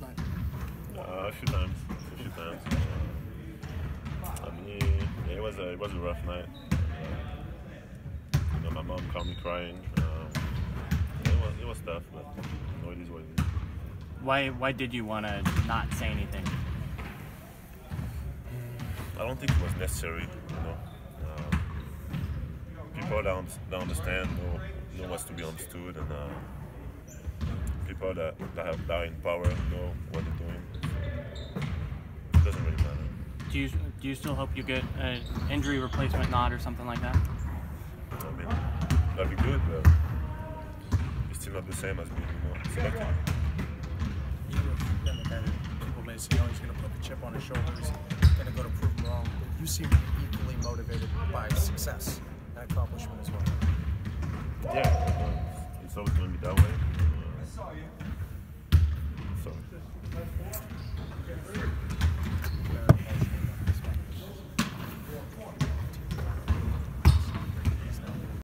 last night? Uh, a few times, a few times. Uh, I mean, yeah, it was a it was a rough night. Uh, you know, my mom called me crying. Um, it was it was tough, but you know, it is what it is. Why why did you want to not say anything? I don't think it was necessary. You know, um, people that, un- that understand know, know what's to be understood, and uh, people that, that have that are in power know what they're doing. It doesn't really matter. Do you do you still hope you get an injury replacement nod or something like that? I mean, that'd be good, but it's still not the same as being you know, selected. You have been the guy people may say, oh, he's going to put the chip on his shoulders, going to go to prove him wrong. But you seem equally motivated by success and accomplishment as well. Yeah,